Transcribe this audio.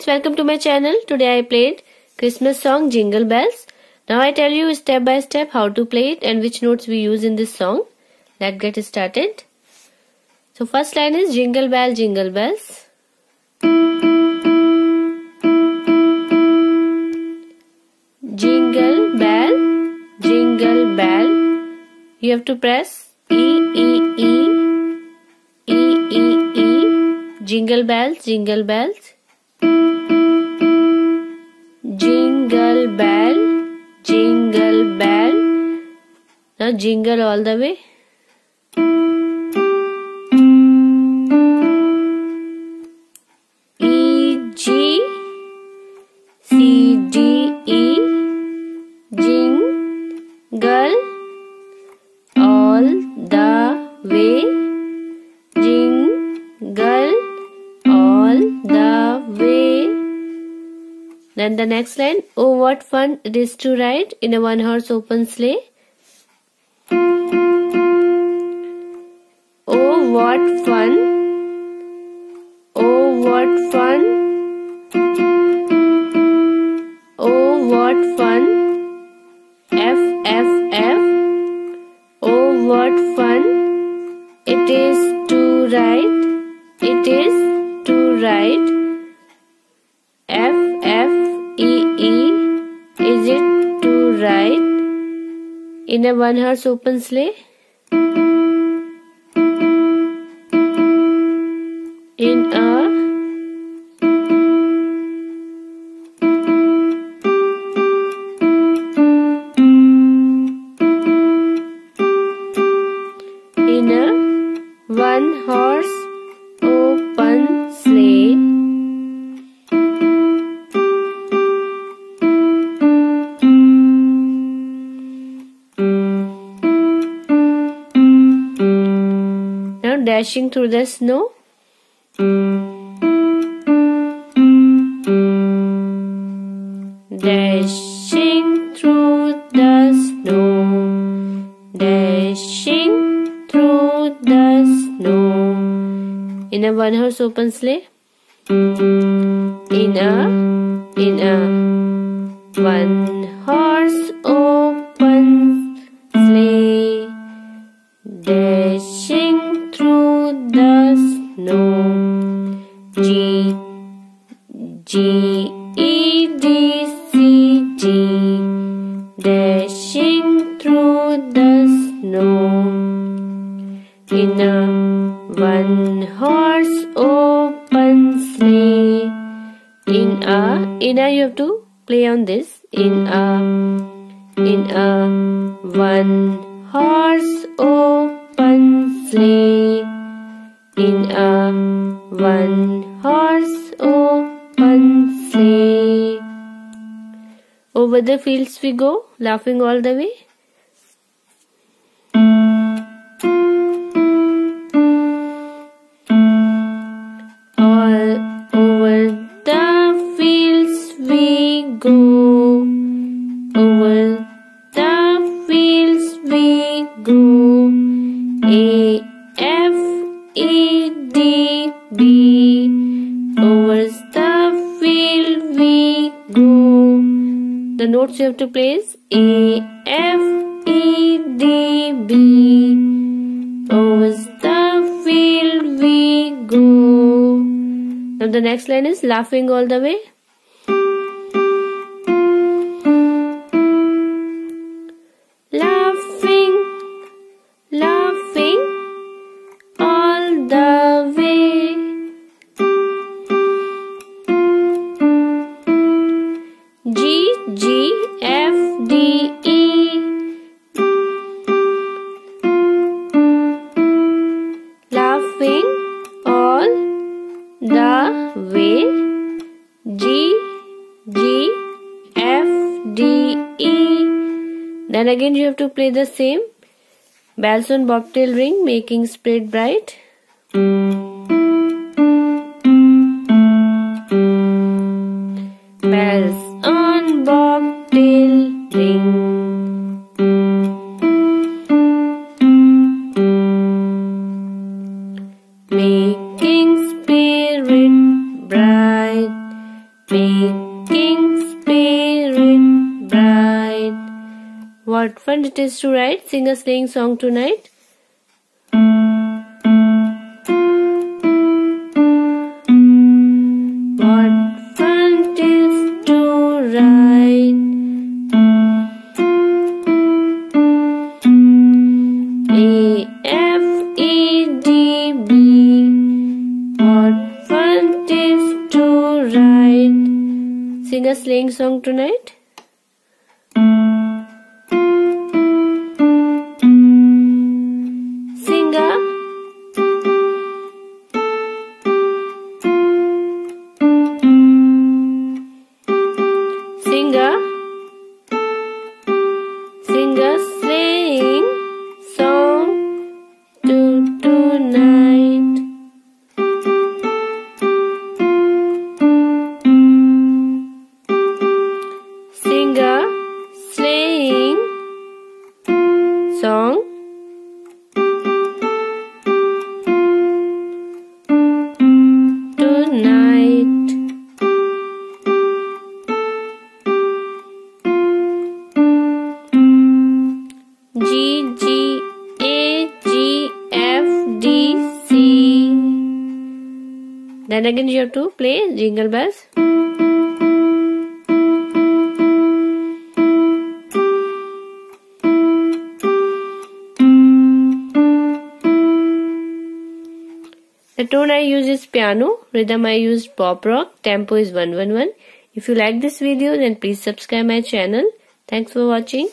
to my channel. Today I played Christmas song Jingle Bells. Now I tell you step by step how to play it and which notes we use in this song. Let's get started. So first line is Jingle Bell Jingle Bells. Jingle bell, jingle bell. You have to press E E E E E E. Jingle bells, jingle bells. Jingle bell, jingle bell. Now jingle all the way. Then the next line. Oh, what fun it is to ride in a one horse open sleigh. Oh, what fun! Oh, what fun! In a one horse open sleigh? In a Now dashing through the snow. Dashing through the snow. Dashing through the snow. In a one horse open sleigh. In a in a one horse open in a one horse open sleigh. In a in a you have to play on this in a in a one horse open sleigh. In a one horse open sleigh. Over the fields we go, laughing all the way. D B. Over the field we go. The notes you have to play is A F E D B. Over the field we go. Now the next line is laughing all the way. The way G G F D E. Then again you have to play the same. Bells on bobtail ring making spread bright Speaking spirit bright. What fun it is to write, sing a sleighing song tonight. What fun it is to write. Song tonight. G G A G F D C then again you have to play jingle bells The tone I use is piano, rhythm I used pop rock, tempo is 111. If you like this video then please subscribe my channel. Thanks for watching.